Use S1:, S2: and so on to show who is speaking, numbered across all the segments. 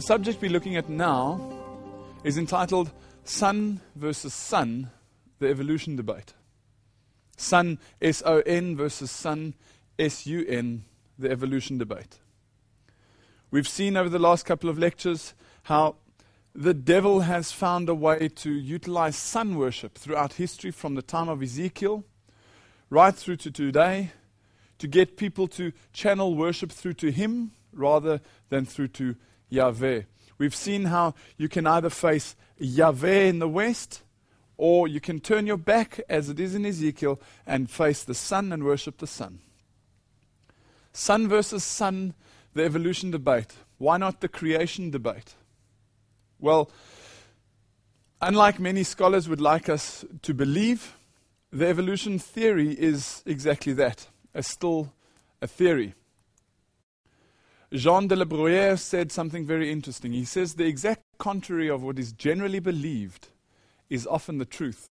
S1: The subject we're looking at now is entitled Son versus Sun, the evolution debate. Son, S O N, versus Sun, S U N, the evolution debate. We've seen over the last couple of lectures how the devil has found a way to utilize sun worship throughout history from the time of Ezekiel right through to today to get people to channel worship through to him rather than through to Yahweh. We've seen how you can either face Yahweh in the west or you can turn your back, as it is in Ezekiel, and face the sun and worship the sun. Son versus sun, the evolution debate. Why not the creation debate? Well, unlike many scholars would like us to believe, the evolution theory is exactly that, a still a theory. Jean de la Bruyere said something very interesting. He says the exact contrary of what is generally believed is often the truth.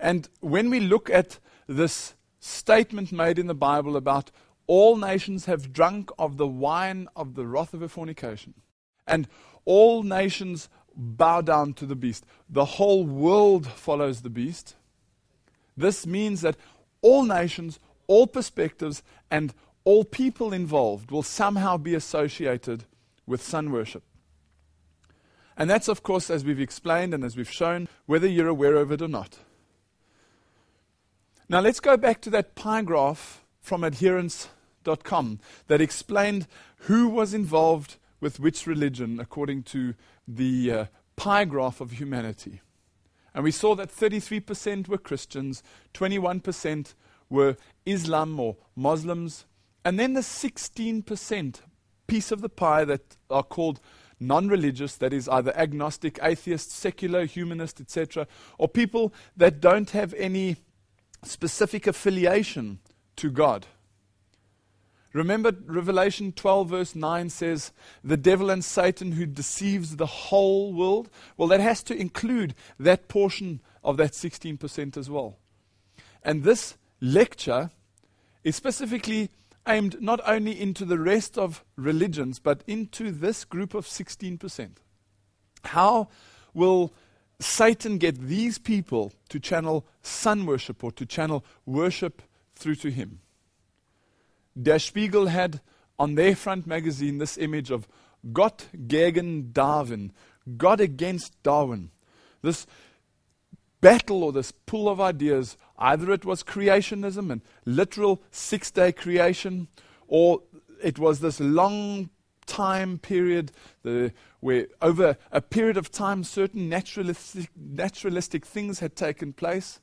S1: And when we look at this statement made in the Bible about all nations have drunk of the wine of the wrath of a fornication, and all nations bow down to the beast, the whole world follows the beast. This means that all nations, all perspectives, and all people involved will somehow be associated with sun worship. And that's, of course, as we've explained and as we've shown, whether you're aware of it or not. Now, let's go back to that pie graph from adherents.com that explained who was involved with which religion according to the uh, pie graph of humanity. And we saw that 33% were Christians, 21% were Islam or Muslims, and then the 16% piece of the pie that are called non religious, that is either agnostic, atheist, secular, humanist, etc., or people that don't have any specific affiliation to God. Remember, Revelation 12, verse 9 says, the devil and Satan who deceives the whole world? Well, that has to include that portion of that 16% as well. And this lecture is specifically aimed not only into the rest of religions, but into this group of 16%. How will Satan get these people to channel sun worship or to channel worship through to him? Der Spiegel had on their front magazine this image of Gott gegen Darwin, God against Darwin. This battle or this pull of ideas. Either it was creationism and literal six day creation, or it was this long time period the, where, over a period of time, certain naturalistic, naturalistic things had taken place.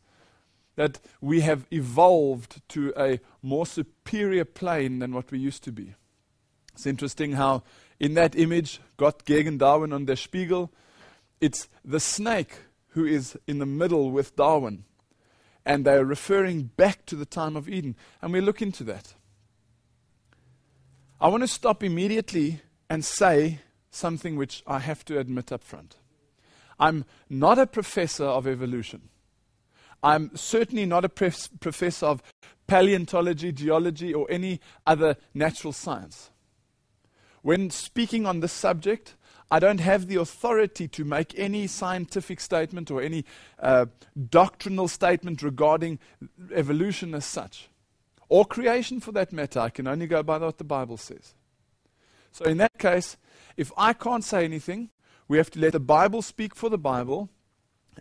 S1: That we have evolved to a more superior plane than what we used to be. It's interesting how, in that image, Gott gegen Darwin on der Spiegel, it's the snake who is in the middle with Darwin. And they're referring back to the time of Eden. And we look into that. I want to stop immediately and say something which I have to admit up front. I'm not a professor of evolution. I'm certainly not a professor of paleontology, geology, or any other natural science. When speaking on this subject, I don't have the authority to make any scientific statement or any uh, doctrinal statement regarding evolution as such, or creation for that matter. I can only go by what the Bible says. So, in that case, if I can't say anything, we have to let the Bible speak for the Bible,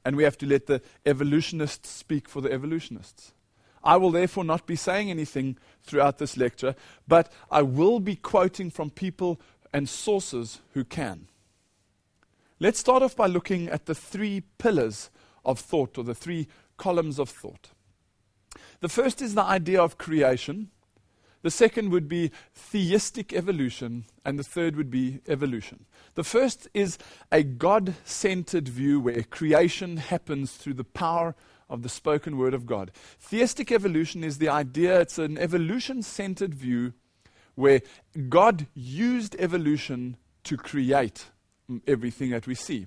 S1: and we have to let the evolutionists speak for the evolutionists. I will therefore not be saying anything throughout this lecture, but I will be quoting from people and sources who can. Let's start off by looking at the three pillars of thought or the three columns of thought. The first is the idea of creation. The second would be theistic evolution, and the third would be evolution. The first is a God centered view where creation happens through the power of the spoken word of God. Theistic evolution is the idea, it's an evolution centered view where God used evolution to create everything that we see.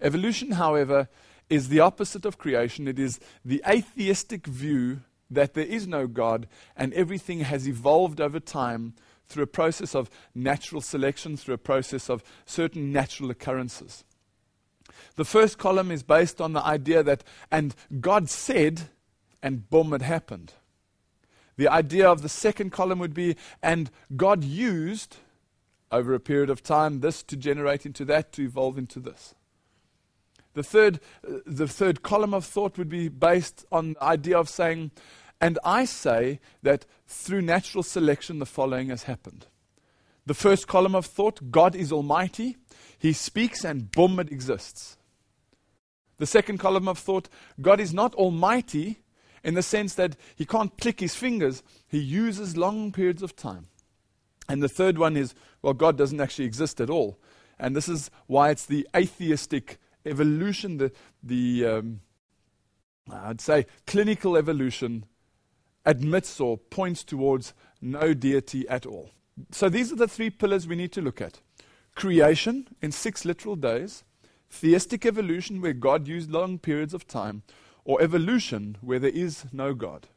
S1: Evolution, however, is the opposite of creation. It is the atheistic view that there is no God and everything has evolved over time through a process of natural selection, through a process of certain natural occurrences. The first column is based on the idea that, and God said, and boom, it happened. The idea of the second column would be, and God used, over a period of time, this to generate into that, to evolve into this. The third, uh, the third column of thought would be based on the idea of saying, and I say that through natural selection, the following has happened. The first column of thought God is Almighty. He speaks, and boom, it exists. The second column of thought God is not Almighty in the sense that He can't click His fingers, He uses long periods of time. And the third one is well, God doesn't actually exist at all. And this is why it's the atheistic evolution, the, the um, I'd say clinical evolution admits or points towards no deity at all. So these are the three pillars we need to look at creation in six literal days, theistic evolution, where God used long periods of time, or evolution, where there is no God.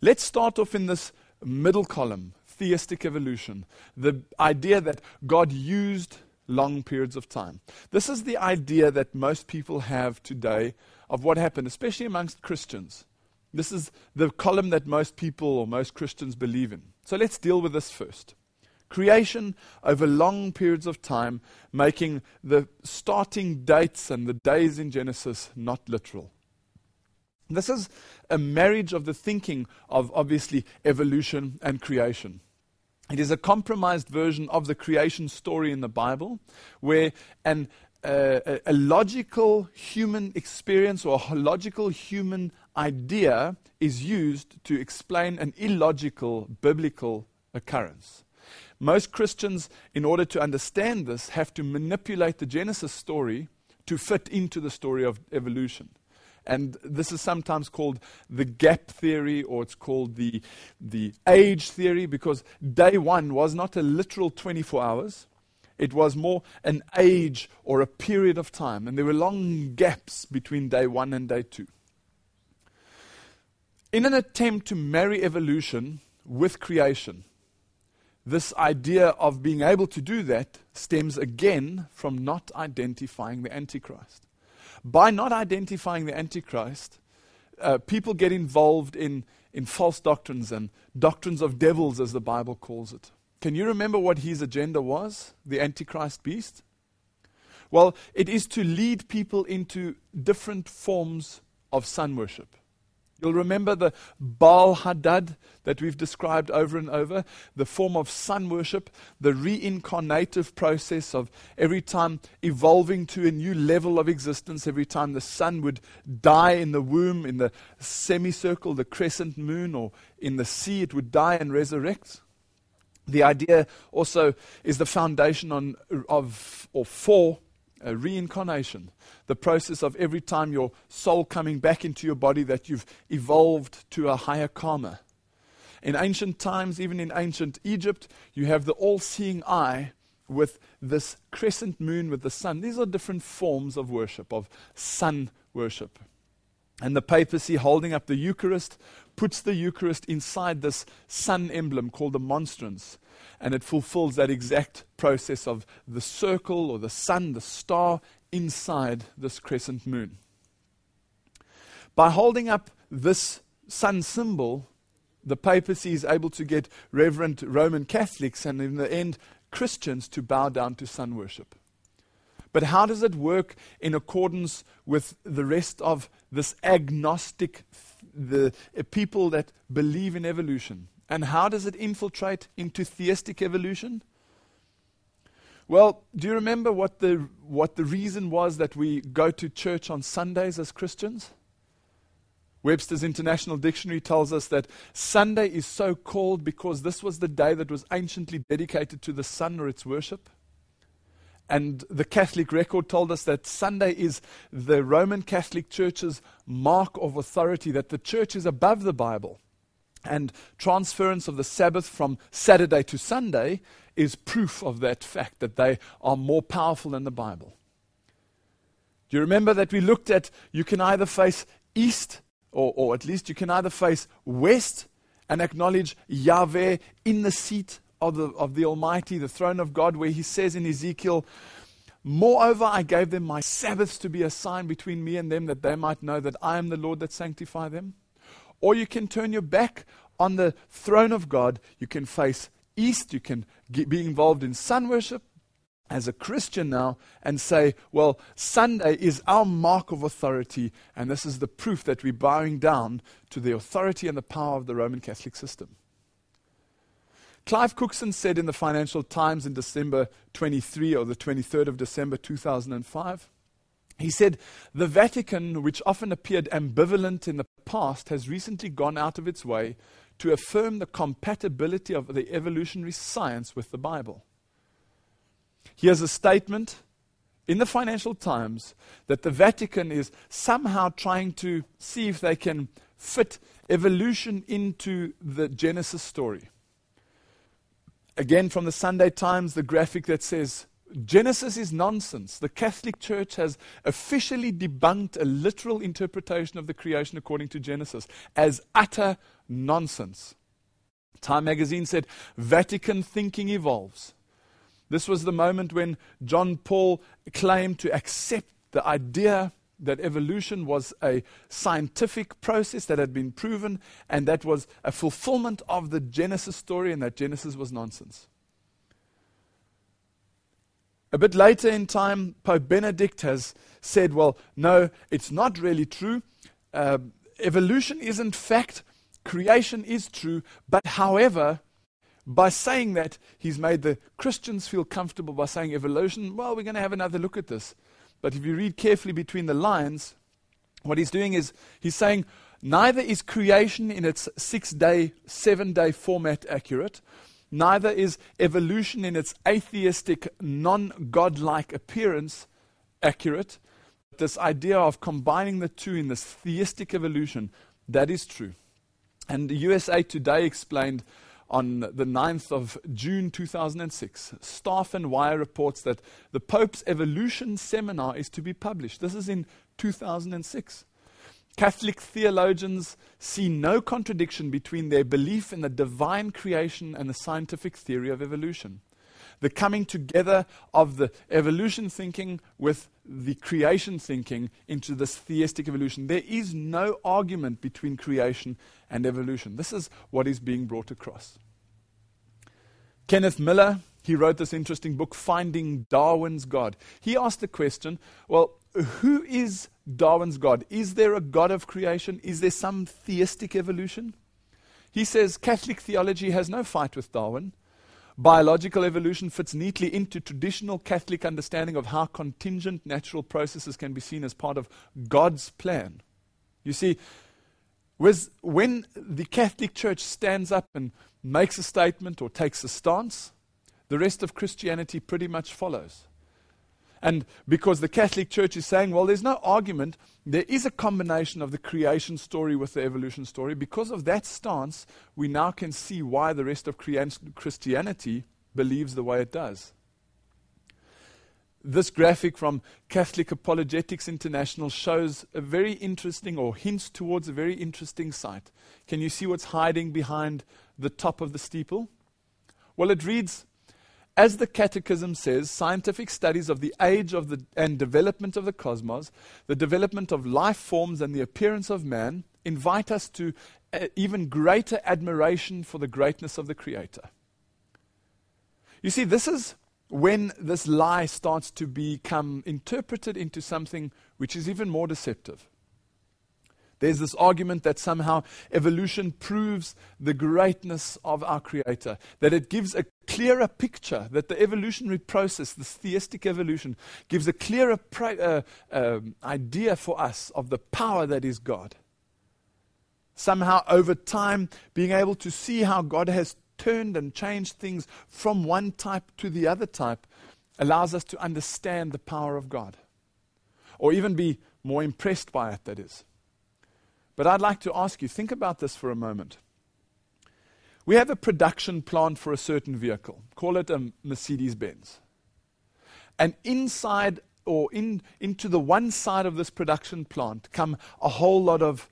S1: Let's start off in this middle column theistic evolution, the idea that God used long periods of time. This is the idea that most people have today of what happened, especially amongst Christians. This is the column that most people or most Christians believe in. So let's deal with this first. Creation over long periods of time, making the starting dates and the days in Genesis not literal. This is a marriage of the thinking of obviously evolution and creation. It is a compromised version of the creation story in the Bible, where an, uh, a, a logical human experience or a logical human idea is used to explain an illogical biblical occurrence. Most Christians, in order to understand this, have to manipulate the Genesis story to fit into the story of evolution. And this is sometimes called the gap theory, or it's called the, the age theory, because day one was not a literal 24 hours. It was more an age or a period of time. And there were long gaps between day one and day two. In an attempt to marry evolution with creation, this idea of being able to do that stems again from not identifying the Antichrist. By not identifying the Antichrist, uh, people get involved in, in false doctrines and doctrines of devils, as the Bible calls it. Can you remember what his agenda was, the Antichrist beast? Well, it is to lead people into different forms of sun worship. You'll remember the Baal Hadad that we've described over and over, the form of sun worship, the reincarnative process of every time evolving to a new level of existence, every time the sun would die in the womb, in the semicircle, the crescent moon, or in the sea, it would die and resurrect. The idea also is the foundation on, of, or for reincarnation, the process of every time your soul coming back into your body that you've evolved to a higher karma. In ancient times, even in ancient Egypt, you have the all seeing eye with this crescent moon with the sun. These are different forms of worship, of sun worship. And the papacy holding up the Eucharist puts the Eucharist inside this sun emblem called the monstrance and it fulfills that exact process of the circle or the sun, the star inside this crescent moon. By holding up this sun symbol, the papacy is able to get reverent Roman Catholics and, in the end, Christians to bow down to sun worship. But how does it work in accordance with the rest of this agnostic, the people that believe in evolution? And how does it infiltrate into theistic evolution? Well, do you remember what the, what the reason was that we go to church on Sundays as Christians? Webster's International Dictionary tells us that Sunday is so called because this was the day that was anciently dedicated to the sun or its worship. And the Catholic record told us that Sunday is the Roman Catholic Church's mark of authority, that the church is above the Bible. And transference of the Sabbath from Saturday to Sunday is proof of that fact that they are more powerful than the Bible. Do you remember that we looked at you can either face east, or, or at least you can either face west and acknowledge Yahweh in the seat of the, of the Almighty, the throne of God, where he says in Ezekiel, Moreover, I gave them my Sabbaths to be a sign between me and them, that they might know that I am the Lord that sanctify them. Or you can turn your back on the throne of God. You can face east. You can get, be involved in sun worship as a Christian now and say, well, Sunday is our mark of authority, and this is the proof that we're bowing down to the authority and the power of the Roman Catholic system. Clive Cookson said in the Financial Times in December 23 or the 23rd of December 2005, he said, The Vatican, which often appeared ambivalent in the past, has recently gone out of its way to affirm the compatibility of the evolutionary science with the Bible. Here's a statement in the Financial Times that the Vatican is somehow trying to see if they can fit evolution into the Genesis story. Again, from the Sunday Times, the graphic that says, Genesis is nonsense. The Catholic Church has officially debunked a literal interpretation of the creation according to Genesis as utter nonsense. Time magazine said, Vatican thinking evolves. This was the moment when John Paul claimed to accept the idea that evolution was a scientific process that had been proven and that was a fulfillment of the Genesis story and that Genesis was nonsense. A bit later in time, Pope Benedict has said, well, no, it's not really true. Uh, evolution isn't fact, creation is true, but however, by saying that, he's made the Christians feel comfortable by saying evolution. Well, we're going to have another look at this. But if you read carefully between the lines, what he's doing is he's saying neither is creation in its six day, seven day format accurate, neither is evolution in its atheistic, non godlike appearance accurate. This idea of combining the two in this theistic evolution, that is true. And the USA Today explained on the 9th of June 2006, Staff and Wire reports that the Pope's Evolution Seminar is to be published. This is in 2006. Catholic theologians see no contradiction between their belief in the divine creation and the scientific theory of evolution. The coming together of the evolution thinking with the creation thinking into this theistic evolution. There is no argument between creation and evolution. This is what is being brought across. Kenneth Miller, he wrote this interesting book, Finding Darwin's God. He asked the question well, who is Darwin's God? Is there a God of creation? Is there some theistic evolution? He says Catholic theology has no fight with Darwin. Biological evolution fits neatly into traditional Catholic understanding of how contingent natural processes can be seen as part of God's plan. You see, when the Catholic Church stands up and makes a statement or takes a stance, the rest of Christianity pretty much follows. And because the Catholic Church is saying, well, there's no argument, there is a combination of the creation story with the evolution story. Because of that stance, we now can see why the rest of Christianity believes the way it does. This graphic from Catholic Apologetics International shows a very interesting, or hints towards a very interesting sight. Can you see what's hiding behind the top of the steeple? Well, it reads as the Catechism says, scientific studies of the age of the, and development of the cosmos, the development of life forms, and the appearance of man invite us to uh, even greater admiration for the greatness of the Creator. You see, this is when this lie starts to become interpreted into something which is even more deceptive. There's this argument that somehow evolution proves the greatness of our Creator, that it gives a clearer picture, that the evolutionary process, this theistic evolution, gives a clearer pra- uh, um, idea for us of the power that is God. Somehow, over time, being able to see how God has turned and changed things from one type to the other type allows us to understand the power of God. Or even be more impressed by it, that is. But I'd like to ask you think about this for a moment. We have a production plant for a certain vehicle, call it a Mercedes Benz. And inside or in, into the one side of this production plant come a whole lot of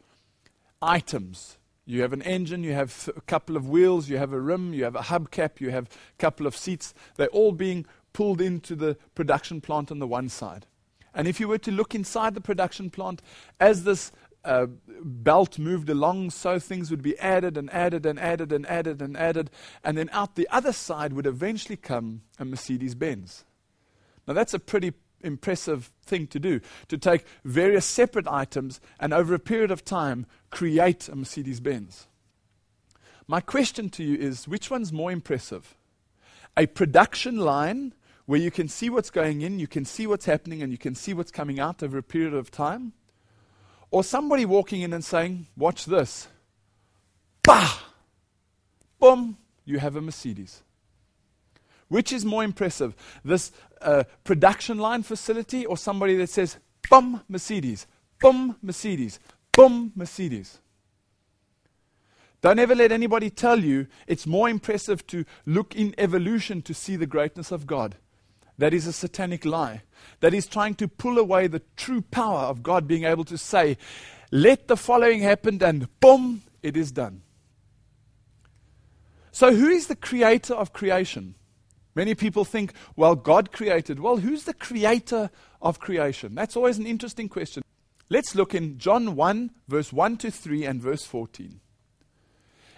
S1: items. You have an engine, you have a couple of wheels, you have a rim, you have a hubcap, you have a couple of seats. They're all being pulled into the production plant on the one side. And if you were to look inside the production plant, as this uh, belt moved along, so things would be added and added and added and added and added. And then out the other side would eventually come a Mercedes Benz. Now, that's a pretty impressive thing to do to take various separate items and over a period of time create a Mercedes Benz. My question to you is which one's more impressive? A production line where you can see what's going in, you can see what's happening, and you can see what's coming out over a period of time? Or somebody walking in and saying, Watch this. Bah! Boom! You have a Mercedes. Which is more impressive, this uh, production line facility or somebody that says, boom, Mercedes, boom, Mercedes, boom, Mercedes? Don't ever let anybody tell you it's more impressive to look in evolution to see the greatness of God. That is a satanic lie. That is trying to pull away the true power of God being able to say, let the following happen, and boom, it is done. So, who is the creator of creation? Many people think, well, God created. Well, who's the creator of creation? That's always an interesting question. Let's look in John 1, verse 1 to 3, and verse 14.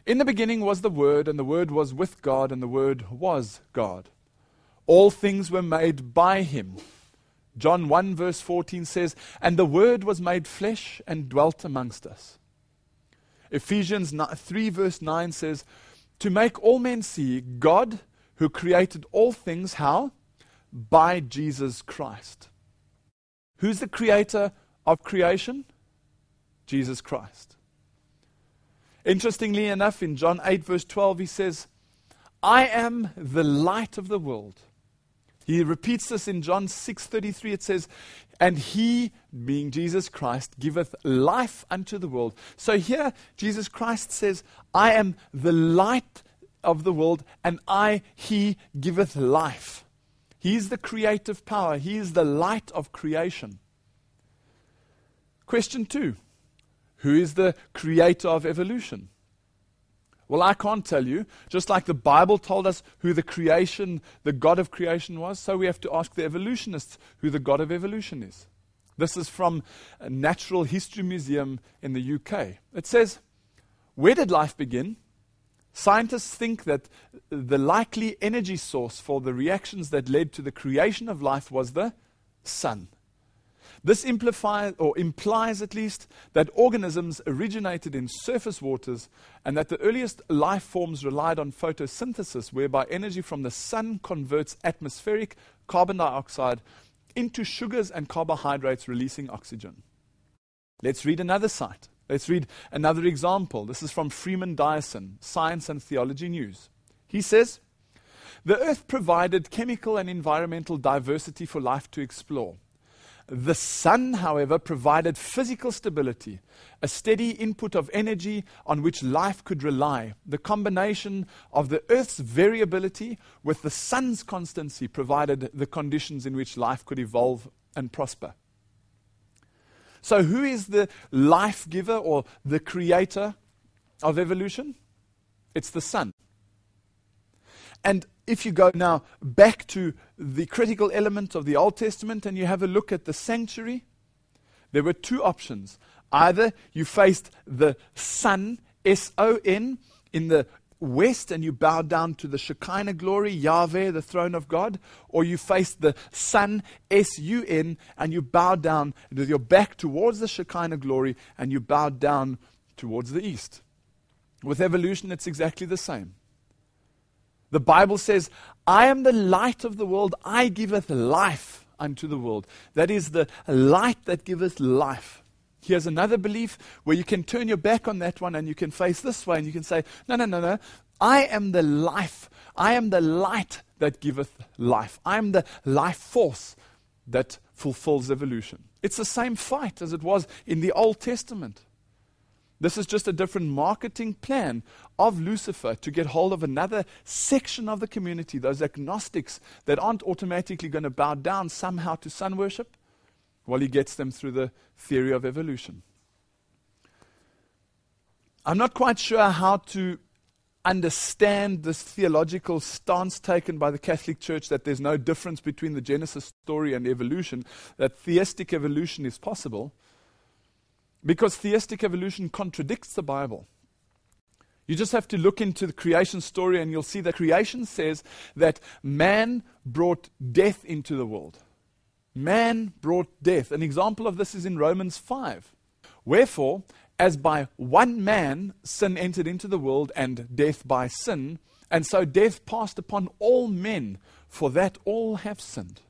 S1: In the beginning was the Word, and the Word was with God, and the Word was God. All things were made by Him. John 1, verse 14 says, And the Word was made flesh and dwelt amongst us. Ephesians 3, verse 9 says, To make all men see God who created all things, how? By Jesus Christ. Who's the creator of creation? Jesus Christ. Interestingly enough, in John 8, verse 12, he says, I am the light of the world. He repeats this in John 6:33 it says and he being Jesus Christ giveth life unto the world. So here Jesus Christ says I am the light of the world, and I, He, giveth life. He is the creative power, He is the light of creation. Question two Who is the creator of evolution? Well, I can't tell you. Just like the Bible told us who the creation, the God of creation was, so we have to ask the evolutionists who the God of evolution is. This is from a Natural History Museum in the UK. It says, Where did life begin? Scientists think that the likely energy source for the reactions that led to the creation of life was the sun. This implies, or implies at least, that organisms originated in surface waters and that the earliest life forms relied on photosynthesis, whereby energy from the sun converts atmospheric carbon dioxide into sugars and carbohydrates, releasing oxygen. Let's read another site. Let's read another example. This is from Freeman Dyson, Science and Theology News. He says, The earth provided chemical and environmental diversity for life to explore. The sun, however, provided physical stability, a steady input of energy on which life could rely. The combination of the earth's variability with the sun's constancy provided the conditions in which life could evolve and prosper. So, who is the life giver or the creator of evolution? It's the sun. And if you go now back to the critical element of the Old Testament and you have a look at the sanctuary, there were two options. Either you faced the Son, S O N, in the west and you bowed down to the Shekinah glory, Yahweh, the throne of God, or you faced the sun, S U N, and you bowed down with your back towards the Shekinah glory and you bowed down towards the east. With evolution, it's exactly the same. The Bible says, I am the light of the world, I giveth life unto the world. That is the light that giveth life. Here's another belief where you can turn your back on that one and you can face this way and you can say, No, no, no, no. I am the life. I am the light that giveth life. I am the life force that fulfills evolution. It's the same fight as it was in the Old Testament. This is just a different marketing plan of Lucifer to get hold of another section of the community, those agnostics that aren't automatically going to bow down somehow to sun worship. Well, he gets them through the theory of evolution. I'm not quite sure how to understand this theological stance taken by the Catholic Church that there's no difference between the Genesis story and evolution, that theistic evolution is possible, because theistic evolution contradicts the Bible. You just have to look into the creation story and you'll see that creation says that man brought death into the world. Man brought death. An example of this is in Romans 5. Wherefore, as by one man sin entered into the world, and death by sin, and so death passed upon all men, for that all have sinned.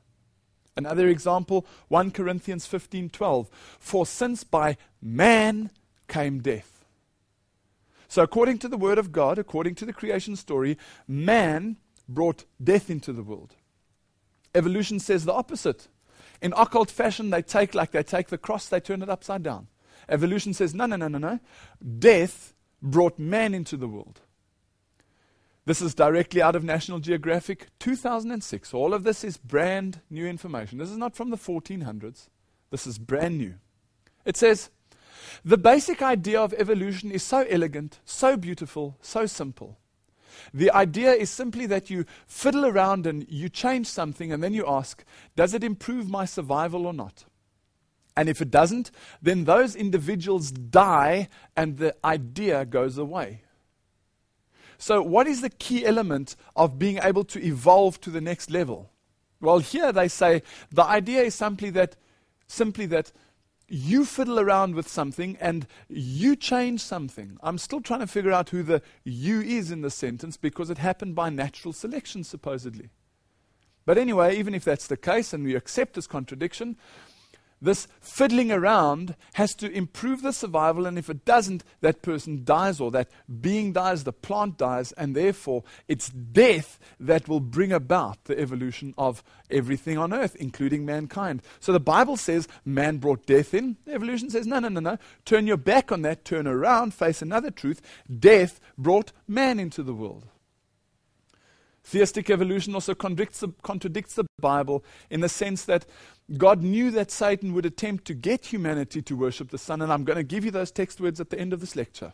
S1: Another example, 1 Corinthians 15:12, for since by man came death. So according to the word of God, according to the creation story, man brought death into the world. Evolution says the opposite. In occult fashion, they take like they take the cross, they turn it upside down. Evolution says, no, no, no, no, no. Death brought man into the world. This is directly out of National Geographic 2006. All of this is brand new information. This is not from the 1400s. This is brand new. It says, the basic idea of evolution is so elegant, so beautiful, so simple. The idea is simply that you fiddle around and you change something, and then you ask, Does it improve my survival or not? And if it doesn't, then those individuals die and the idea goes away. So, what is the key element of being able to evolve to the next level? Well, here they say the idea is simply that, simply that you fiddle around with something and you change something. I'm still trying to figure out who the you is in the sentence because it happened by natural selection, supposedly. But anyway, even if that's the case and we accept this contradiction, this fiddling around has to improve the survival, and if it doesn't, that person dies, or that being dies, the plant dies, and therefore it's death that will bring about the evolution of everything on earth, including mankind. So the Bible says man brought death in. Evolution says, no, no, no, no. Turn your back on that, turn around, face another truth. Death brought man into the world. Theistic evolution also contradicts the, contradicts the Bible in the sense that God knew that Satan would attempt to get humanity to worship the sun, and I'm going to give you those text words at the end of this lecture.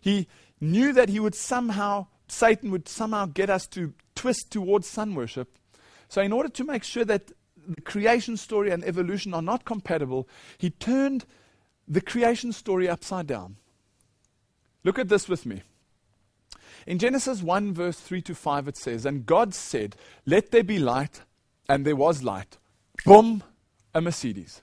S1: He knew that he would somehow, Satan would somehow get us to twist towards sun worship. So, in order to make sure that the creation story and evolution are not compatible, he turned the creation story upside down. Look at this with me. In Genesis 1, verse 3 to 5, it says, And God said, Let there be light, and there was light. Boom, a Mercedes.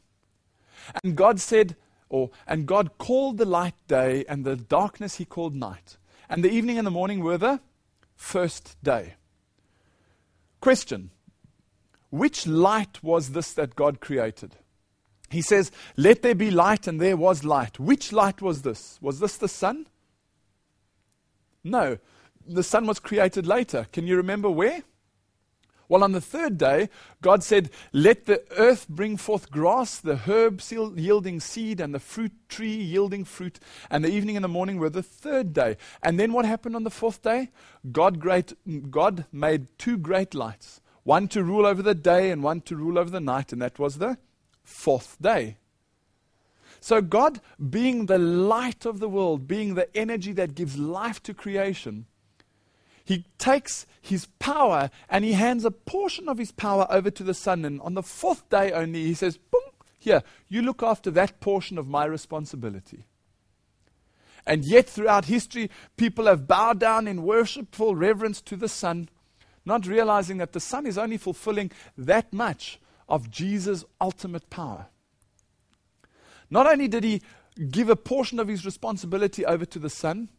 S1: And God said, or, and God called the light day, and the darkness he called night. And the evening and the morning were the first day. Question Which light was this that God created? He says, Let there be light, and there was light. Which light was this? Was this the sun? No, the sun was created later. Can you remember where? Well, on the third day, God said, Let the earth bring forth grass, the herb yielding seed, and the fruit tree yielding fruit. And the evening and the morning were the third day. And then what happened on the fourth day? God, great, God made two great lights one to rule over the day and one to rule over the night. And that was the fourth day. So, God, being the light of the world, being the energy that gives life to creation, he takes his power and he hands a portion of his power over to the sun. And on the fourth day only, he says, Boom, here, you look after that portion of my responsibility. And yet, throughout history, people have bowed down in worshipful reverence to the sun, not realizing that the sun is only fulfilling that much of Jesus' ultimate power. Not only did he give a portion of his responsibility over to the sun,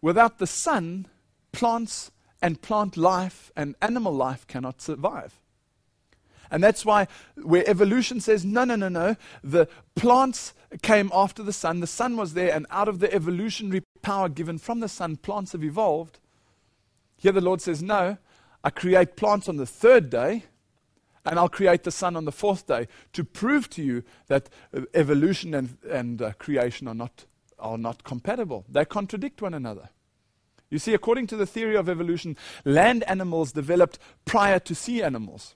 S1: without the sun, plants and plant life and animal life cannot survive. And that's why, where evolution says, no, no, no, no, the plants came after the sun, the sun was there, and out of the evolutionary power given from the sun, plants have evolved. Here the Lord says, no, I create plants on the third day, and I'll create the sun on the fourth day to prove to you that uh, evolution and, and uh, creation are not, are not compatible. They contradict one another. You see, according to the theory of evolution, land animals developed prior to sea animals.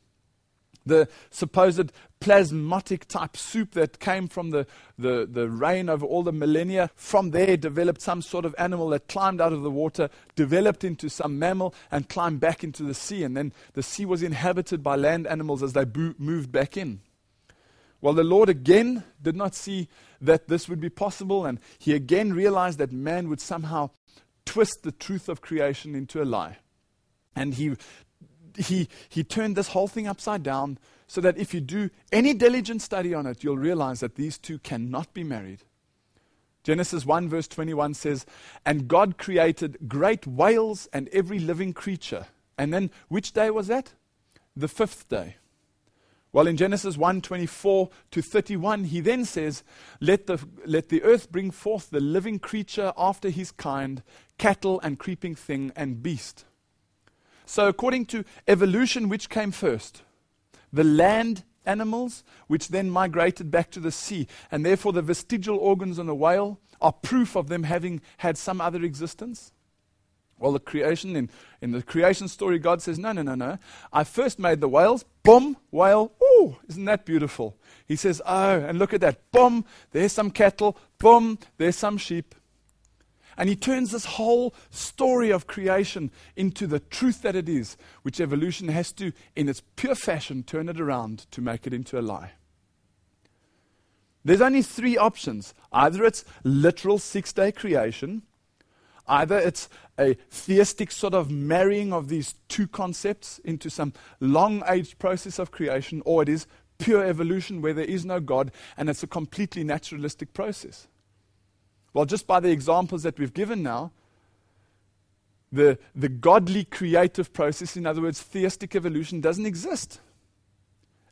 S1: the supposed plasmatic type soup that came from the, the, the rain over all the millennia. From there, developed some sort of animal that climbed out of the water, developed into some mammal, and climbed back into the sea. And then the sea was inhabited by land animals as they bo- moved back in. Well, the Lord again did not see that this would be possible, and he again realized that man would somehow twist the truth of creation into a lie. And he he, he turned this whole thing upside down so that if you do any diligent study on it, you'll realize that these two cannot be married. Genesis 1, verse 21 says, And God created great whales and every living creature. And then, which day was that? The fifth day. Well, in Genesis 1 24 to 31, he then says, let the, let the earth bring forth the living creature after his kind, cattle and creeping thing and beast. So, according to evolution, which came first? The land animals, which then migrated back to the sea. And therefore, the vestigial organs on a whale are proof of them having had some other existence. Well, the creation, in, in the creation story, God says, No, no, no, no. I first made the whales. Boom, whale. Isn't that beautiful? He says, Oh, and look at that. Boom, there's some cattle. Boom, there's some sheep. And he turns this whole story of creation into the truth that it is, which evolution has to, in its pure fashion, turn it around to make it into a lie. There's only three options. Either it's literal six day creation, either it's a theistic sort of marrying of these two concepts into some long age process of creation, or it is pure evolution where there is no God and it's a completely naturalistic process. Well, just by the examples that we've given now, the, the godly creative process, in other words, theistic evolution, doesn't exist.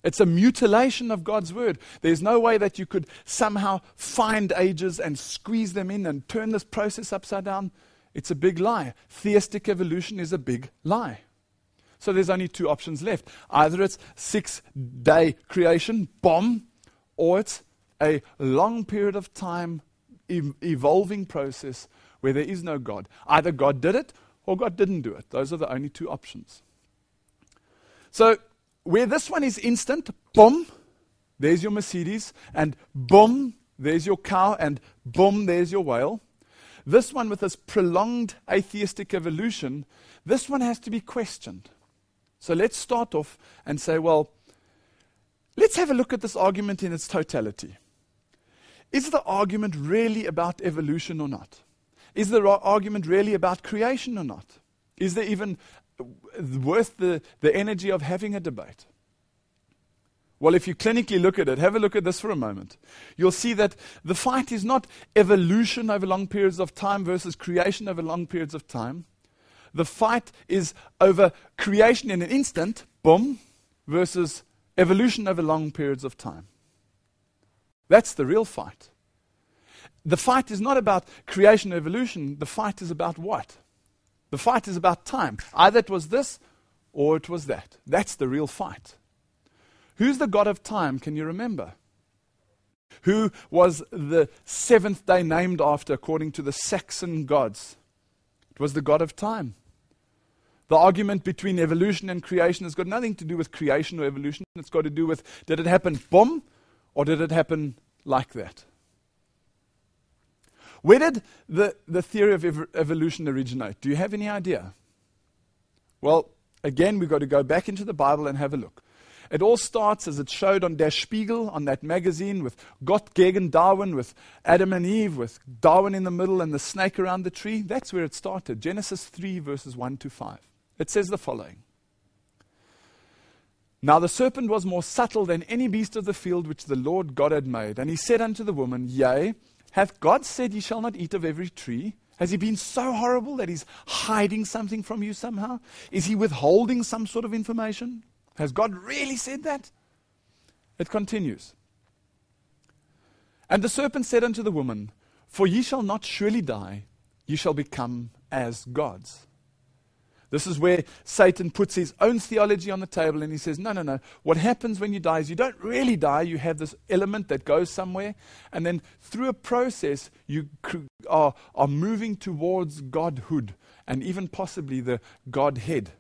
S1: It's a mutilation of God's word. There's no way that you could somehow find ages and squeeze them in and turn this process upside down. It's a big lie. Theistic evolution is a big lie. So there's only two options left. Either it's six day creation, bomb, or it's a long period of time evolving process where there is no God. Either God did it or God didn't do it. Those are the only two options. So, where this one is instant, boom, there's your Mercedes, and boom, there's your cow, and boom, there's your whale. This one with this prolonged atheistic evolution, this one has to be questioned. So let's start off and say, well, let's have a look at this argument in its totality. Is the argument really about evolution or not? Is the argument really about creation or not? Is there even worth the, the energy of having a debate? Well, if you clinically look at it, have a look at this for a moment. You'll see that the fight is not evolution over long periods of time versus creation over long periods of time. The fight is over creation in an instant, boom, versus evolution over long periods of time. That's the real fight. The fight is not about creation evolution. The fight is about what? The fight is about time. Either it was this or it was that. That's the real fight. Who's the God of time? Can you remember? Who was the seventh day named after according to the Saxon gods? It was the God of time. The argument between evolution and creation has got nothing to do with creation or evolution. It's got to do with did it happen boom or did it happen like that? Where did the, the theory of ev- evolution originate? Do you have any idea? Well, again, we've got to go back into the Bible and have a look. It all starts as it showed on Der Spiegel, on that magazine, with Gott gegen Darwin, with Adam and Eve, with Darwin in the middle and the snake around the tree. That's where it started. Genesis 3, verses 1 to 5. It says the following now the serpent was more subtle than any beast of the field which the Lord God had made. And he said unto the woman, Yea, hath God said, Ye shall not eat of every tree? Has he been so horrible that he's hiding something from you somehow? Is he withholding some sort of information? Has God really said that? It continues. And the serpent said unto the woman, For ye shall not surely die, ye shall become as gods. This is where Satan puts his own theology on the table and he says, No, no, no. What happens when you die is you don't really die. You have this element that goes somewhere. And then through a process, you are, are moving towards Godhood and even possibly the Godhead.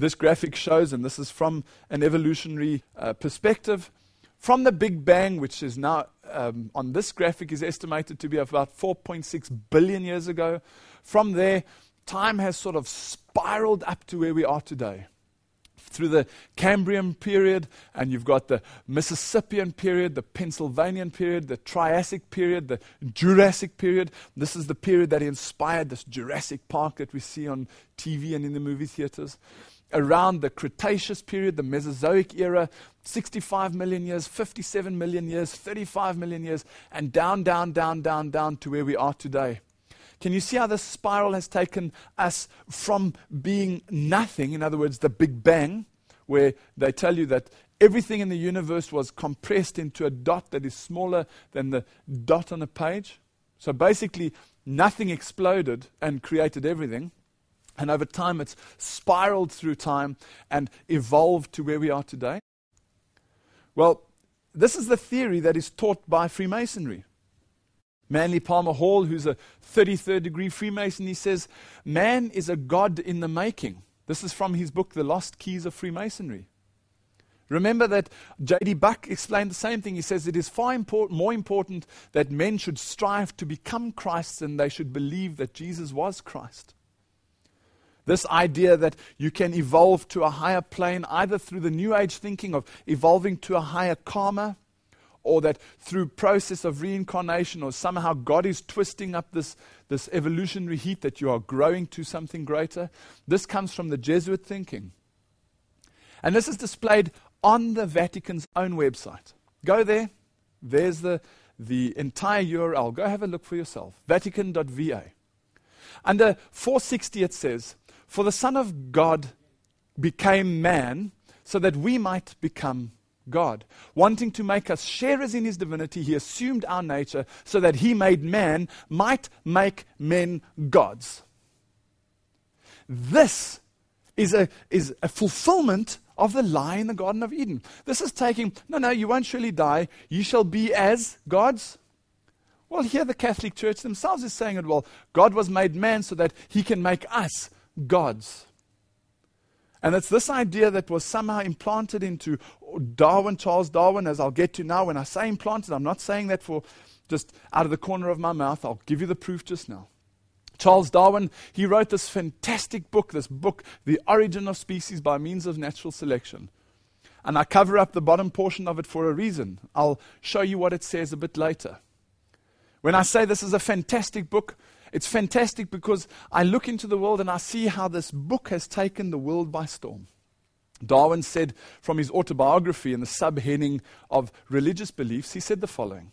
S1: This graphic shows, and this is from an evolutionary uh, perspective, from the Big Bang, which is now um, on this graphic is estimated to be about 4.6 billion years ago. From there, time has sort of spiraled up to where we are today. Through the Cambrian period, and you've got the Mississippian period, the Pennsylvanian period, the Triassic period, the Jurassic period. This is the period that inspired this Jurassic Park that we see on TV and in the movie theaters around the Cretaceous period, the Mesozoic era, 65 million years, 57 million years, 35 million years, and down, down, down, down, down to where we are today. Can you see how this spiral has taken us from being nothing, in other words, the Big Bang, where they tell you that everything in the universe was compressed into a dot that is smaller than the dot on a page? So basically, nothing exploded and created everything. And over time, it's spiraled through time and evolved to where we are today. Well, this is the theory that is taught by Freemasonry. Manly Palmer Hall, who's a 33rd degree Freemason, he says, Man is a God in the making. This is from his book, The Lost Keys of Freemasonry. Remember that J.D. Buck explained the same thing. He says it is far import- more important that men should strive to become Christ than they should believe that Jesus was Christ. This idea that you can evolve to a higher plane either through the new age thinking of evolving to a higher karma or that through process of reincarnation or somehow God is twisting up this, this evolutionary heat that you are growing to something greater. This comes from the Jesuit thinking. And this is displayed on the Vatican's own website. Go there. There's the, the entire URL. Go have a look for yourself. Vatican.va. Under 460 it says, for the Son of God became man so that we might become God. Wanting to make us sharers in his divinity, he assumed our nature so that he made man might make men gods. This is a, is a fulfillment of the lie in the Garden of Eden. This is taking, no, no, you won't surely die. You shall be as gods. Well, here the Catholic Church themselves is saying it, well, God was made man so that he can make us gods. And it's this idea that was somehow implanted into Darwin, Charles Darwin, as I'll get to now. When I say implanted, I'm not saying that for just out of the corner of my mouth. I'll give you the proof just now. Charles Darwin, he wrote this fantastic book, this book, The Origin of Species by Means of Natural Selection. And I cover up the bottom portion of it for a reason. I'll show you what it says a bit later. When I say this is a fantastic book, it's fantastic because I look into the world and I see how this book has taken the world by storm. Darwin said from his autobiography in the subheading of religious beliefs, he said the following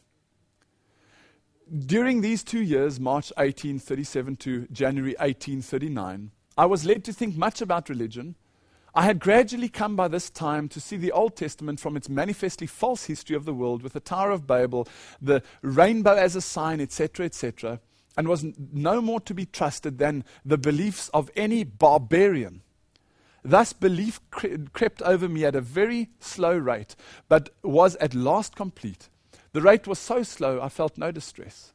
S1: During these two years, March 1837 to January 1839, I was led to think much about religion. I had gradually come by this time to see the Old Testament from its manifestly false history of the world with the Tower of Babel, the rainbow as a sign, etc., etc and was no more to be trusted than the beliefs of any barbarian. Thus, belief cre- crept over me at a very slow rate, but was at last complete. The rate was so slow, I felt no distress.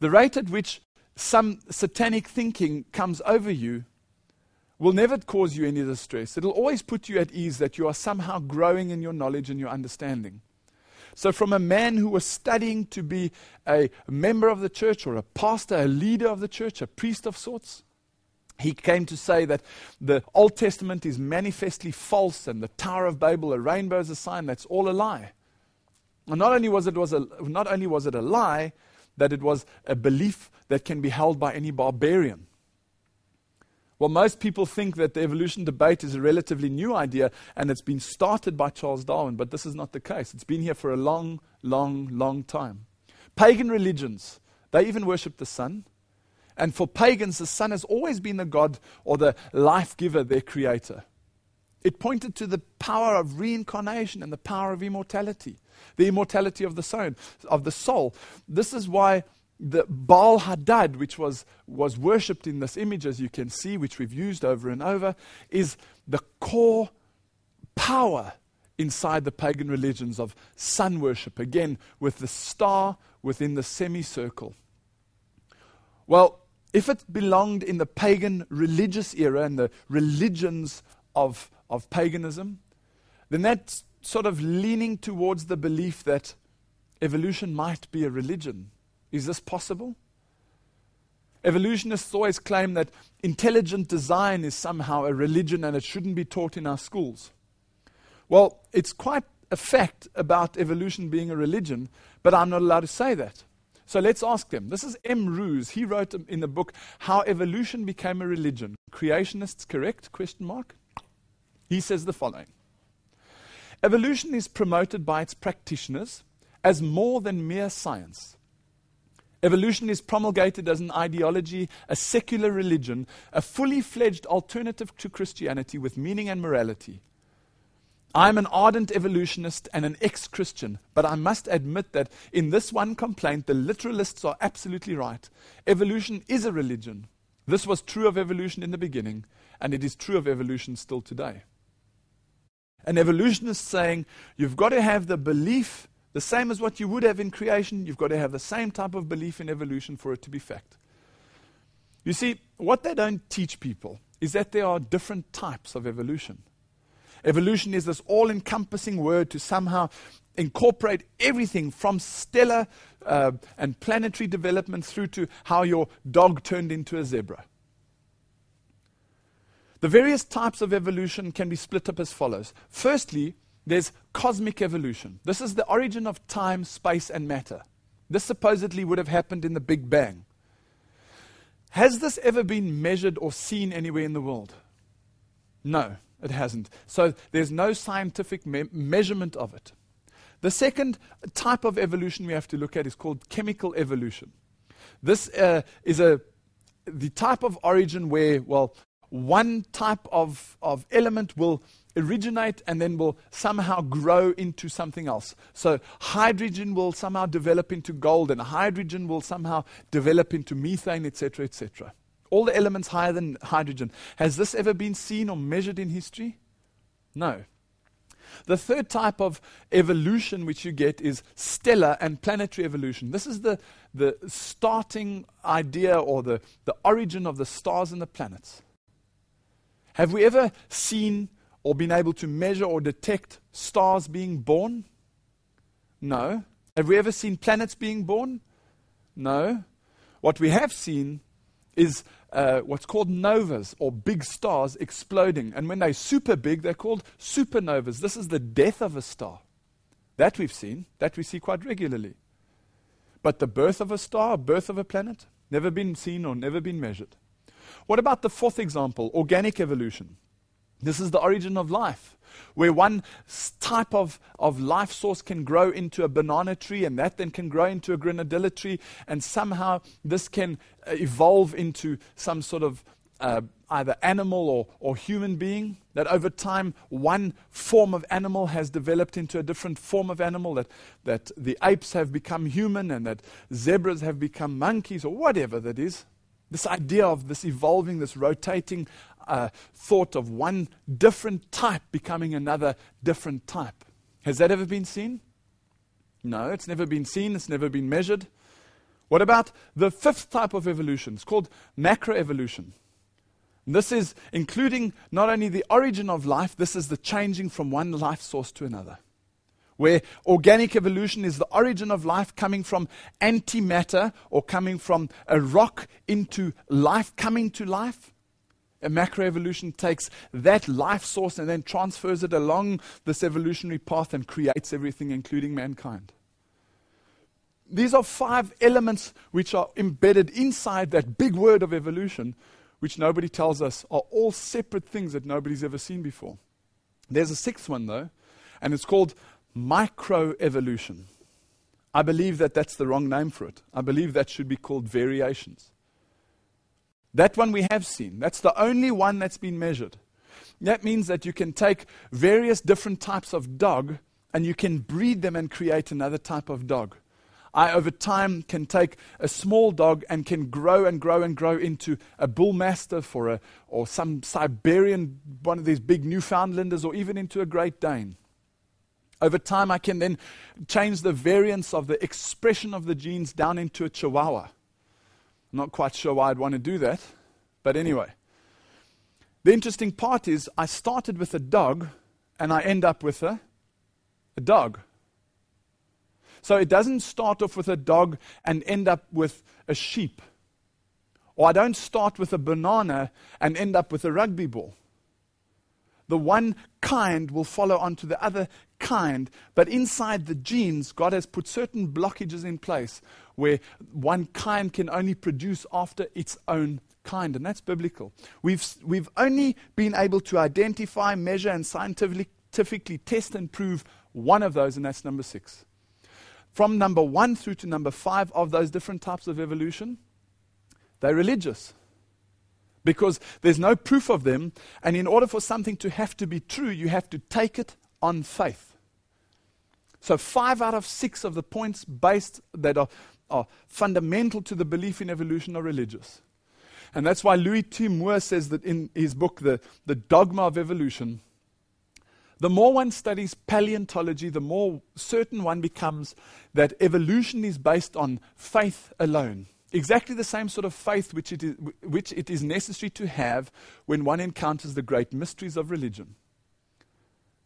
S1: The rate at which some satanic thinking comes over you will never cause you any distress. It'll always put you at ease that you are somehow growing in your knowledge and your understanding. So, from a man who was studying to be a member of the church or a pastor, a leader of the church, a priest of sorts, he came to say that the Old Testament is manifestly false and the Tower of Babel, a rainbow is a sign, that's all a lie. And not only was it, was a, not only was it a lie, that it was a belief that can be held by any barbarian. Well, most people think that the evolution debate is a relatively new idea and it's been started by Charles Darwin, but this is not the case. It's been here for a long, long, long time. Pagan religions, they even worship the sun. And for pagans, the sun has always been the God or the life giver, their creator. It pointed to the power of reincarnation and the power of immortality, the immortality of the soul. Of the soul. This is why the Baal Hadad, which was, was worshipped in this image, as you can see, which we've used over and over, is the core power inside the pagan religions of sun worship, again, with the star within the semicircle. Well, if it belonged in the pagan religious era and the religions of, of paganism, then that's sort of leaning towards the belief that evolution might be a religion. Is this possible? Evolutionists always claim that intelligent design is somehow a religion and it shouldn't be taught in our schools. Well, it's quite a fact about evolution being a religion, but I'm not allowed to say that. So let's ask them. This is M. Ruse. He wrote in the book How Evolution Became a Religion. Creationists correct? Question mark. He says the following. Evolution is promoted by its practitioners as more than mere science. Evolution is promulgated as an ideology, a secular religion, a fully fledged alternative to Christianity with meaning and morality. I'm an ardent evolutionist and an ex Christian, but I must admit that in this one complaint, the literalists are absolutely right. Evolution is a religion. This was true of evolution in the beginning, and it is true of evolution still today. An evolutionist saying you've got to have the belief the same as what you would have in creation, you've got to have the same type of belief in evolution for it to be fact. You see, what they don't teach people is that there are different types of evolution. Evolution is this all encompassing word to somehow incorporate everything from stellar uh, and planetary development through to how your dog turned into a zebra. The various types of evolution can be split up as follows. Firstly, there's cosmic evolution. This is the origin of time, space, and matter. This supposedly would have happened in the Big Bang. Has this ever been measured or seen anywhere in the world? No. It hasn't. So there's no scientific me- measurement of it. The second type of evolution we have to look at is called chemical evolution. This uh, is a, the type of origin where, well, one type of, of element will originate and then will somehow grow into something else. So hydrogen will somehow develop into gold, and hydrogen will somehow develop into methane, etc., etc all the elements higher than hydrogen. Has this ever been seen or measured in history? No. The third type of evolution which you get is stellar and planetary evolution. This is the, the starting idea or the, the origin of the stars and the planets. Have we ever seen or been able to measure or detect stars being born? No. Have we ever seen planets being born? No. What we have seen is uh, what's called novas or big stars exploding. And when they're super big, they're called supernovas. This is the death of a star. That we've seen, that we see quite regularly. But the birth of a star, birth of a planet, never been seen or never been measured. What about the fourth example, organic evolution? This is the origin of life, where one type of, of life source can grow into a banana tree, and that then can grow into a grenadilla tree, and somehow this can uh, evolve into some sort of uh, either animal or, or human being. That over time, one form of animal has developed into a different form of animal, that, that the apes have become human, and that zebras have become monkeys, or whatever that is. This idea of this evolving, this rotating uh, thought of one different type becoming another different type. Has that ever been seen? No, it's never been seen, it's never been measured. What about the fifth type of evolution? It's called macroevolution. This is including not only the origin of life, this is the changing from one life source to another. Where organic evolution is the origin of life coming from antimatter or coming from a rock into life, coming to life. A macroevolution takes that life source and then transfers it along this evolutionary path and creates everything, including mankind. These are five elements which are embedded inside that big word of evolution, which nobody tells us are all separate things that nobody's ever seen before. There's a sixth one, though, and it's called microevolution. I believe that that's the wrong name for it. I believe that should be called variations. That one we have seen. That's the only one that's been measured. That means that you can take various different types of dog and you can breed them and create another type of dog. I, over time, can take a small dog and can grow and grow and grow into a bull mastiff or, a, or some Siberian, one of these big Newfoundlanders, or even into a Great Dane. Over time, I can then change the variance of the expression of the genes down into a Chihuahua. I'm not quite sure why I'd want to do that, but anyway. The interesting part is I started with a dog and I end up with a, a dog. So it doesn't start off with a dog and end up with a sheep. Or I don't start with a banana and end up with a rugby ball. The one kind will follow on to the other kind, but inside the genes, God has put certain blockages in place where one kind can only produce after its own kind, and that's biblical. We've, we've only been able to identify, measure, and scientifically test and prove one of those, and that's number six. From number one through to number five of those different types of evolution, they're religious because there's no proof of them. And in order for something to have to be true, you have to take it on faith. So, five out of six of the points based that are, are fundamental to the belief in evolution are religious. And that's why Louis T. More says that in his book, The, the Dogma of Evolution, the more one studies paleontology, the more certain one becomes that evolution is based on faith alone. Exactly the same sort of faith which it, is, which it is necessary to have when one encounters the great mysteries of religion.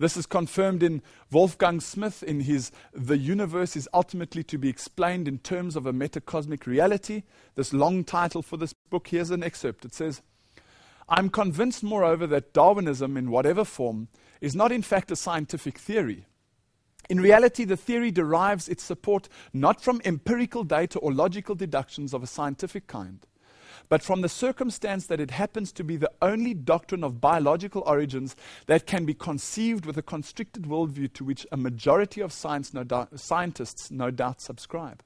S1: This is confirmed in Wolfgang Smith in his The Universe is Ultimately to be Explained in Terms of a Metacosmic Reality. This long title for this book, here's an excerpt. It says, I'm convinced, moreover, that Darwinism, in whatever form, is not in fact a scientific theory in reality, the theory derives its support not from empirical data or logical deductions of a scientific kind, but from the circumstance that it happens to be the only doctrine of biological origins that can be conceived with a constricted worldview to which a majority of science no doubt, scientists no doubt subscribe.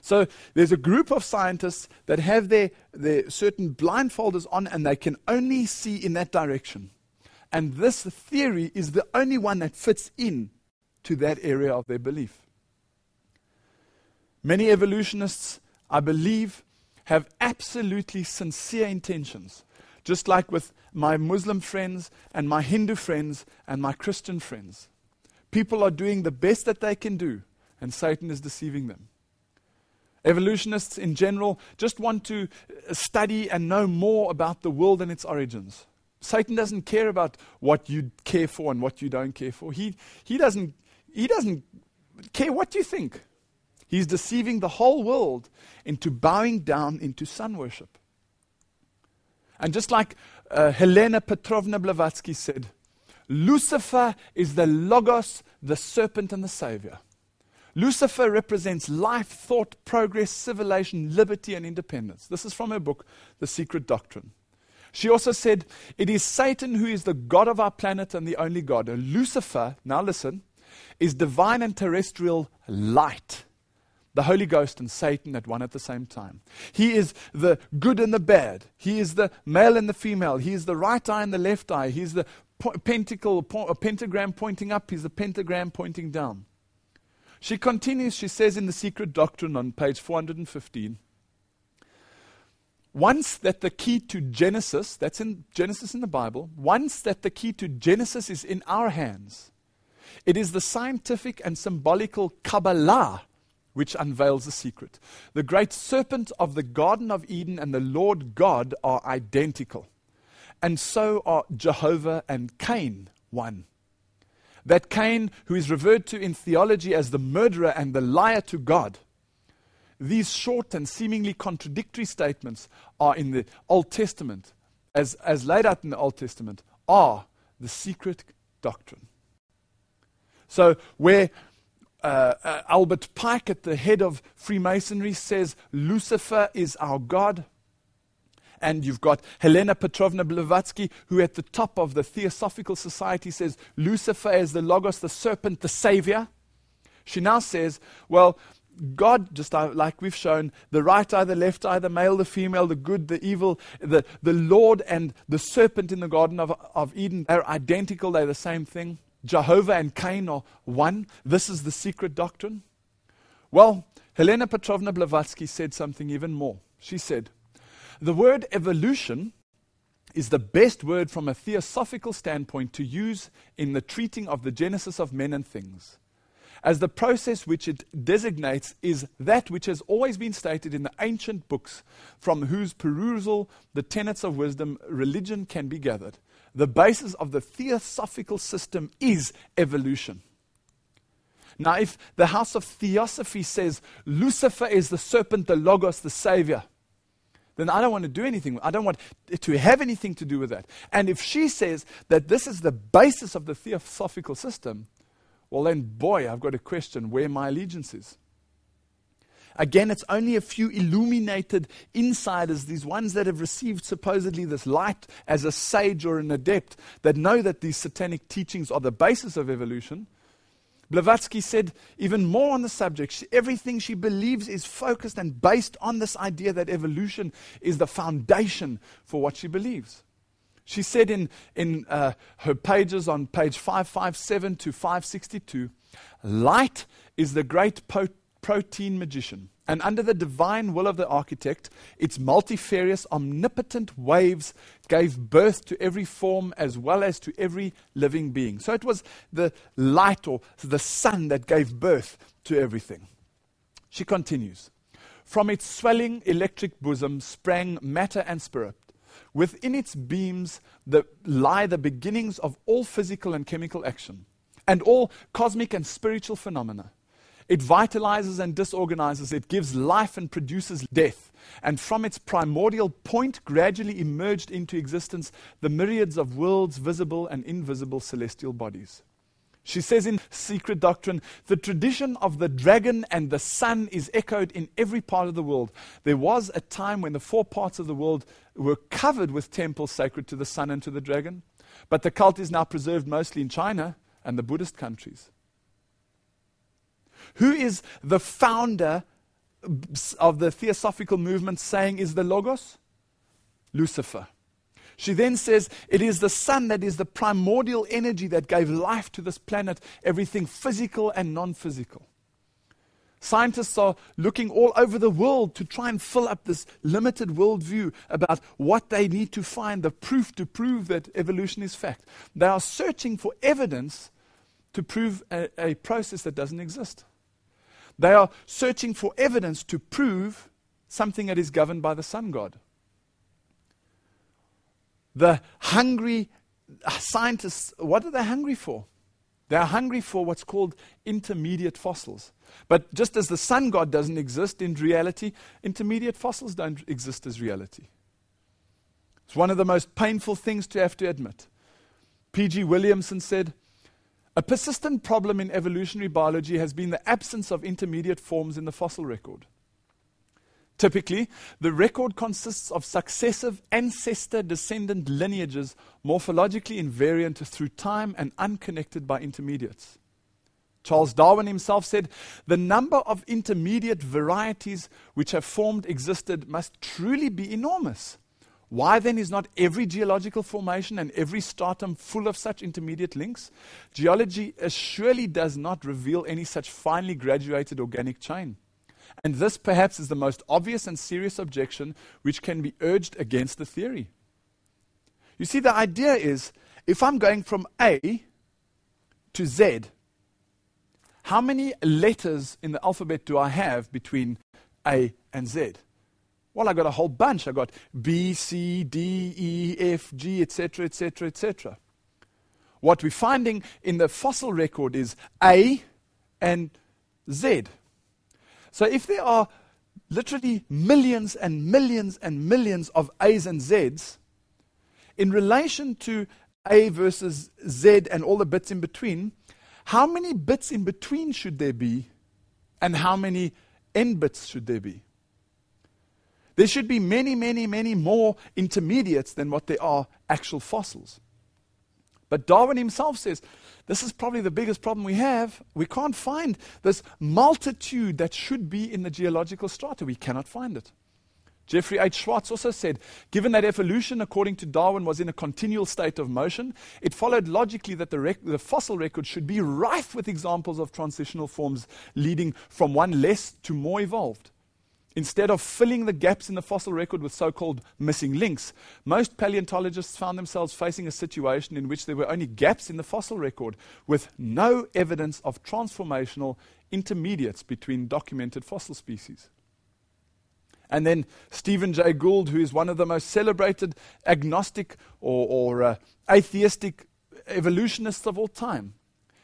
S1: So there's a group of scientists that have their, their certain blindfolders on and they can only see in that direction. And this theory is the only one that fits in to that area of their belief. Many evolutionists, I believe, have absolutely sincere intentions, just like with my Muslim friends and my Hindu friends and my Christian friends. People are doing the best that they can do, and Satan is deceiving them. Evolutionists in general just want to uh, study and know more about the world and its origins. Satan doesn't care about what you care for and what you don't care for. He, he doesn't he doesn't care what you think. He's deceiving the whole world into bowing down into sun worship. And just like uh, Helena Petrovna Blavatsky said, Lucifer is the Logos, the serpent, and the Savior. Lucifer represents life, thought, progress, civilization, liberty, and independence. This is from her book, The Secret Doctrine. She also said, It is Satan who is the God of our planet and the only God. And Lucifer, now listen, is divine and terrestrial light. The Holy Ghost and Satan at one at the same time. He is the good and the bad. He is the male and the female. He is the right eye and the left eye. He is the po- pentacle, po- pentagram pointing up. He's the pentagram pointing down. She continues, she says in The Secret Doctrine on page 415 once that the key to Genesis, that's in Genesis in the Bible, once that the key to Genesis is in our hands, it is the scientific and symbolical Kabbalah which unveils the secret. The great serpent of the Garden of Eden and the Lord God are identical. And so are Jehovah and Cain one. That Cain, who is referred to in theology as the murderer and the liar to God, these short and seemingly contradictory statements are in the Old Testament, as, as laid out in the Old Testament, are the secret doctrine. So, where uh, uh, Albert Pike, at the head of Freemasonry, says Lucifer is our God. And you've got Helena Petrovna Blavatsky, who at the top of the Theosophical Society says Lucifer is the Logos, the serpent, the Savior. She now says, well, God, just like we've shown, the right eye, the left eye, the male, the female, the good, the evil, the, the Lord and the serpent in the Garden of, of Eden, they're identical, they're the same thing. Jehovah and Cain are one. This is the secret doctrine. Well, Helena Petrovna Blavatsky said something even more. She said, The word evolution is the best word from a theosophical standpoint to use in the treating of the genesis of men and things. as the process which it designates is that which has always been stated in the ancient books from whose perusal the tenets of wisdom religion can be gathered. The basis of the theosophical system is evolution. Now, if the house of theosophy says Lucifer is the serpent, the Logos, the Savior, then I don't want to do anything. I don't want to have anything to do with that. And if she says that this is the basis of the theosophical system, well, then, boy, I've got to question where my allegiance is. Again, it's only a few illuminated insiders, these ones that have received supposedly this light as a sage or an adept, that know that these satanic teachings are the basis of evolution. Blavatsky said even more on the subject. She, everything she believes is focused and based on this idea that evolution is the foundation for what she believes. She said in, in uh, her pages on page 557 to 562 light is the great po- Protean magician. And under the divine will of the architect, its multifarious, omnipotent waves gave birth to every form as well as to every living being. So it was the light or the sun that gave birth to everything. She continues From its swelling electric bosom sprang matter and spirit. Within its beams the, lie the beginnings of all physical and chemical action, and all cosmic and spiritual phenomena. It vitalizes and disorganizes. It gives life and produces death. And from its primordial point, gradually emerged into existence the myriads of worlds, visible and invisible celestial bodies. She says in Secret Doctrine, the tradition of the dragon and the sun is echoed in every part of the world. There was a time when the four parts of the world were covered with temples sacred to the sun and to the dragon, but the cult is now preserved mostly in China and the Buddhist countries. Who is the founder of the theosophical movement saying is the Logos? Lucifer. She then says it is the sun that is the primordial energy that gave life to this planet, everything physical and non physical. Scientists are looking all over the world to try and fill up this limited worldview about what they need to find, the proof to prove that evolution is fact. They are searching for evidence to prove a, a process that doesn't exist. They are searching for evidence to prove something that is governed by the sun god. The hungry scientists, what are they hungry for? They are hungry for what's called intermediate fossils. But just as the sun god doesn't exist in reality, intermediate fossils don't exist as reality. It's one of the most painful things to have to admit. P.G. Williamson said, a persistent problem in evolutionary biology has been the absence of intermediate forms in the fossil record. Typically, the record consists of successive ancestor descendant lineages morphologically invariant through time and unconnected by intermediates. Charles Darwin himself said, The number of intermediate varieties which have formed existed must truly be enormous. Why then is not every geological formation and every stratum full of such intermediate links? Geology uh, surely does not reveal any such finely graduated organic chain. And this perhaps is the most obvious and serious objection which can be urged against the theory. You see, the idea is if I'm going from A to Z, how many letters in the alphabet do I have between A and Z? Well, I got a whole bunch. I got B, C, D, E, F, G, etc., etc., etc. What we're finding in the fossil record is A and Z. So if there are literally millions and millions and millions of A's and Z's, in relation to A versus Z and all the bits in between, how many bits in between should there be and how many n bits should there be? There should be many, many, many more intermediates than what there are actual fossils. But Darwin himself says this is probably the biggest problem we have. We can't find this multitude that should be in the geological strata. We cannot find it. Jeffrey H. Schwartz also said given that evolution, according to Darwin, was in a continual state of motion, it followed logically that the, rec- the, fossil record should be rife with examples of transitional forms leading from one less to more evolved. Instead of filling the gaps in the fossil record with so called missing links, most paleontologists found themselves facing a situation in which there were only gaps in the fossil record with no evidence of transformational intermediates between documented fossil species. And then Stephen Jay Gould, who is one of the most celebrated agnostic or, or uh, atheistic evolutionists of all time,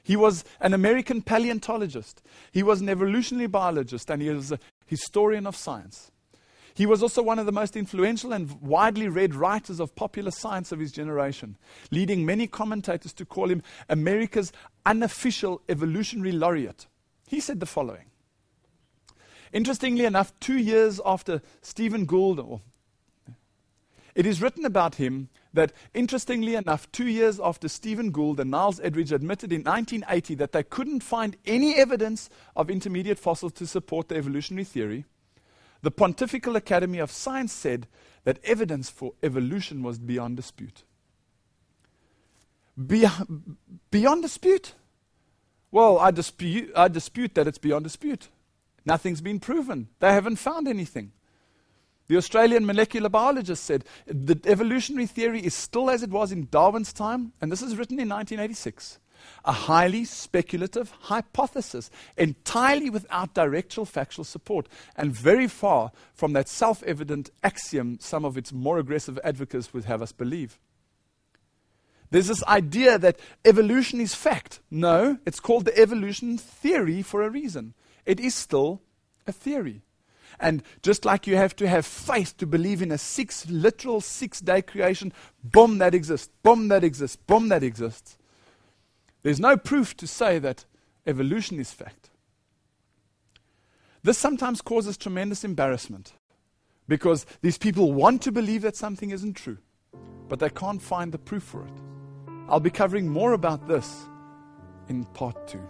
S1: he was an American paleontologist. He was an evolutionary biologist, and he was a historian of science. He was also one of the most influential and widely read writers of popular science of his generation, leading many commentators to call him America's unofficial evolutionary laureate. He said the following Interestingly enough, two years after Stephen Gould, it is written about him that, interestingly enough, two years after Stephen Gould and Niles Eldredge admitted in 1980 that they couldn't find any evidence of intermediate fossils to support the evolutionary theory, the Pontifical Academy of Science said that evidence for evolution was beyond dispute. Be- beyond dispute? Well, I dispute, I dispute that it's beyond dispute. Nothing's been proven. They haven't found anything. The Australian molecular biologist said the evolutionary theory is still as it was in Darwin's time, and this is written in 1986. A highly speculative hypothesis, entirely without directional factual support, and very far from that self evident axiom some of its more aggressive advocates would have us believe. There's this idea that evolution is fact. No, it's called the evolution theory for a reason. It is still a theory. And just like you have to have faith to believe in a six, literal six day creation, boom, that exists, boom, that exists, boom, that exists. There's no proof to say that evolution is fact. This sometimes causes tremendous embarrassment because these people want to believe that something isn't true, but they can't find the proof for it. I'll be covering more about this in part two.